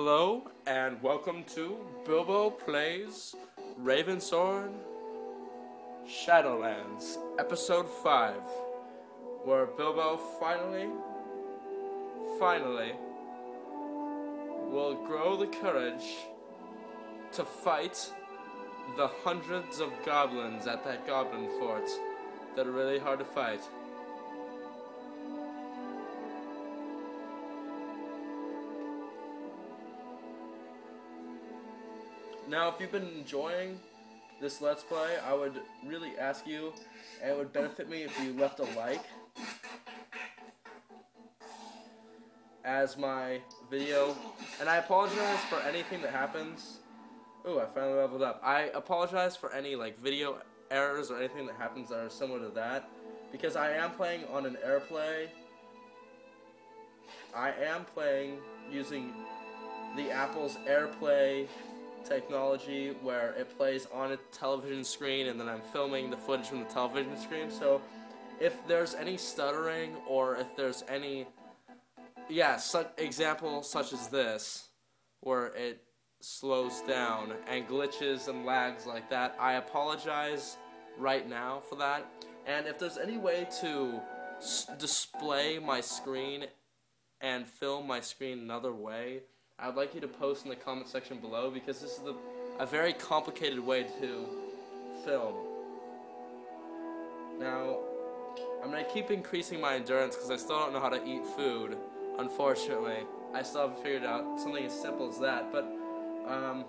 Hello and welcome to Bilbo Plays Ravensword Shadowlands, Episode 5, where Bilbo finally, finally, will grow the courage to fight the hundreds of goblins at that goblin fort that are really hard to fight. Now, if you've been enjoying this Let's Play, I would really ask you, and it would benefit me if you left a like as my video. And I apologize for anything that happens. Ooh, I finally leveled up. I apologize for any like video errors or anything that happens that are similar to that. Because I am playing on an AirPlay. I am playing using the Apple's AirPlay technology where it plays on a television screen and then I'm filming the footage from the television screen. So if there's any stuttering or if there's any yeah, example such as this where it slows down and glitches and lags like that, I apologize right now for that. And if there's any way to display my screen and film my screen another way, I'd like you to post in the comment section below because this is the, a very complicated way to film. Now, I'm going to keep increasing my endurance because I still don't know how to eat food, unfortunately. I still haven't figured out something as simple as that, but, um,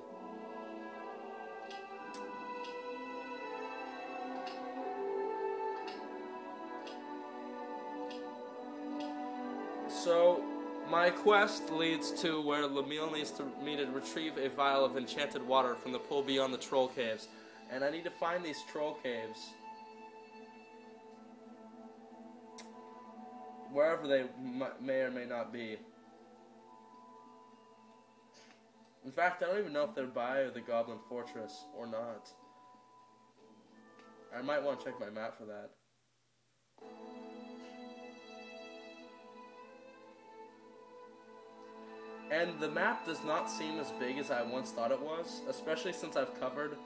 So, my quest leads to where Lamil needs to me to retrieve a vial of enchanted water from the pool beyond the troll caves. And I need to find these troll caves. Wherever they may or may not be. In fact, I don't even know if they're by the Goblin Fortress or not. I might want to check my map for that. And the map does not seem as big as I once thought it was, especially since I've covered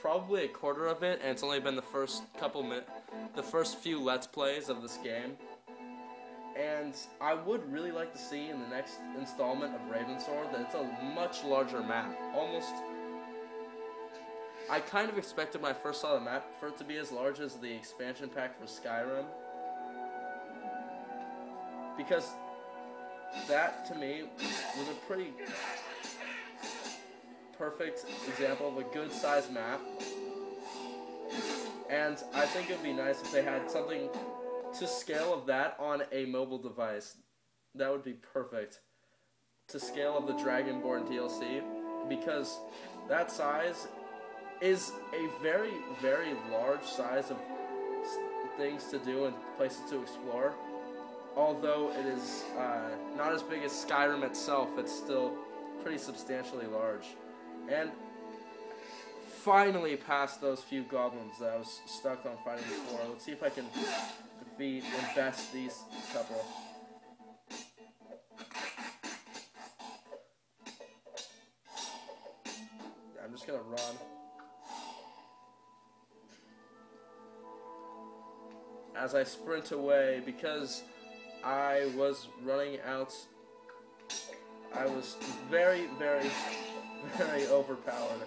probably a quarter of it, and it's only been the first couple minutes, the first few Let's Plays of this game. And I would really like to see in the next installment of Ravensword that it's a much larger map. Almost. I kind of expected when I first saw the map for it to be as large as the expansion pack for Skyrim. Because that to me was a pretty perfect example of a good sized map. And I think it would be nice if they had something to scale of that on a mobile device. That would be perfect. To scale of the Dragonborn DLC. Because that size is a very, very large size of things to do and places to explore although it is uh, not as big as Skyrim itself, it's still pretty substantially large. And finally past those few goblins that I was stuck on fighting before. Let's see if I can defeat and best these couple. I'm just gonna run. As I sprint away because I was running out. I was very, very, very overpowered,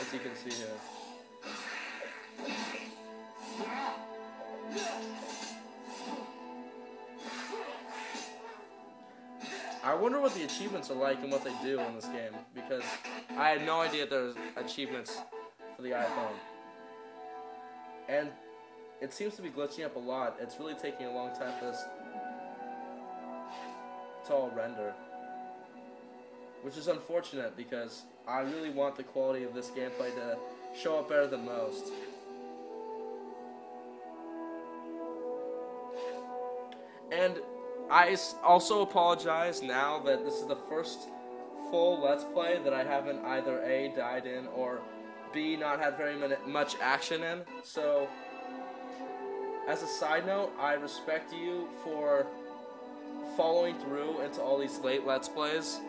as you can see here. I wonder what the achievements are like and what they do in this game, because I had no idea there's achievements for the iPhone. And it seems to be glitching up a lot. It's really taking a long time for this to all render. Which is unfortunate because I really want the quality of this gameplay to show up better than most. And I also apologize now that this is the first full Let's Play that I haven't either A, died in, or B, not had very much action in. So, as a side note, I respect you for following through into all these late Let's Plays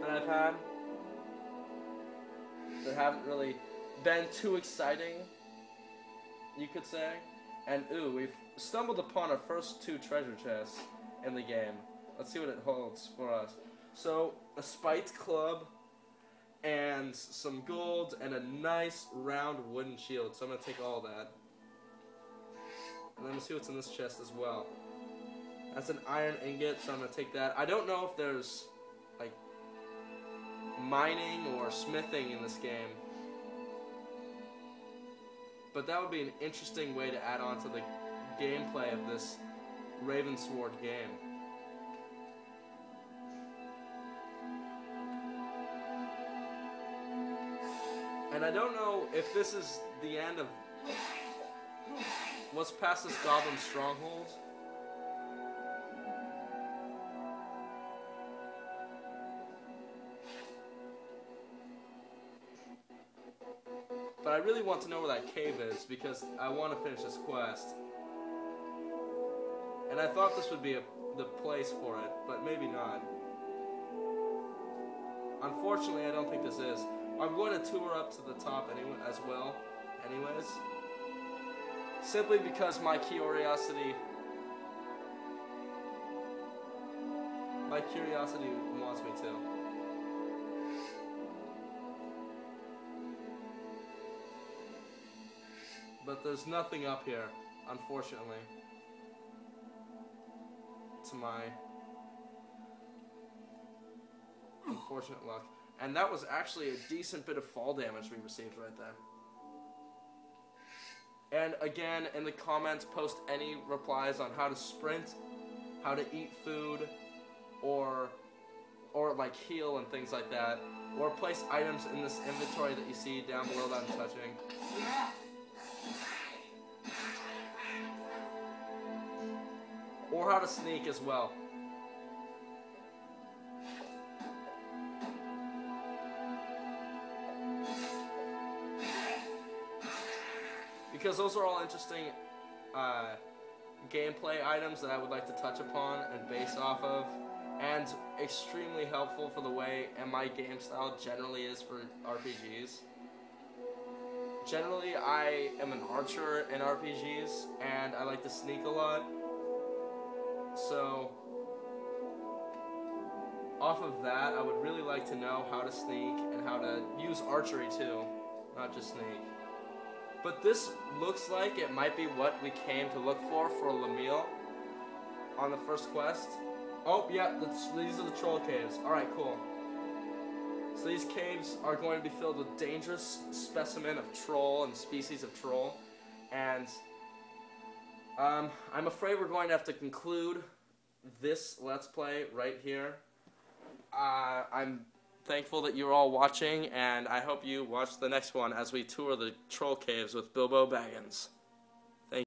that I've had that haven't really been too exciting, you could say. And ooh, we've stumbled upon our first two treasure chests in the game. Let's see what it holds for us. So, a spiked club, and some gold, and a nice round wooden shield. So I'm going to take all that. And let me see what's in this chest as well. That's an iron ingot, so I'm going to take that. I don't know if there's, like, mining or smithing in this game. But that would be an interesting way to add on to the gameplay of this Ravensword game. And I don't know if this is the end of what's past this goblin stronghold. But I really want to know where that cave is because I want to finish this quest. And I thought this would be a, the place for it, but maybe not. Unfortunately, I don't think this is. I'm going to tour up to the top anyway, as well, anyways. Simply because my curiosity... My curiosity wants me to. But there's nothing up here, unfortunately. To my unfortunate luck. And that was actually a decent bit of fall damage we received right there. And again, in the comments, post any replies on how to sprint, how to eat food, or or like heal and things like that, or place items in this inventory that you see down below that I'm touching. Or how to sneak as well. because those are all interesting uh, gameplay items that I would like to touch upon and base off of, and extremely helpful for the way and my game style generally is for RPGs. Generally, I am an archer in RPGs, and I like to sneak a lot. So, off of that, I would really like to know how to sneak and how to use archery too, not just sneak. But this looks like it might be what we came to look for for Lamil on the first quest. Oh, yeah, these are the troll caves. Alright, cool. So these caves are going to be filled with dangerous specimen of troll and species of troll. And um, I'm afraid we're going to have to conclude this Let's Play right here. Uh, I'm thankful that you're all watching, and I hope you watch the next one as we tour the troll caves with Bilbo Baggins.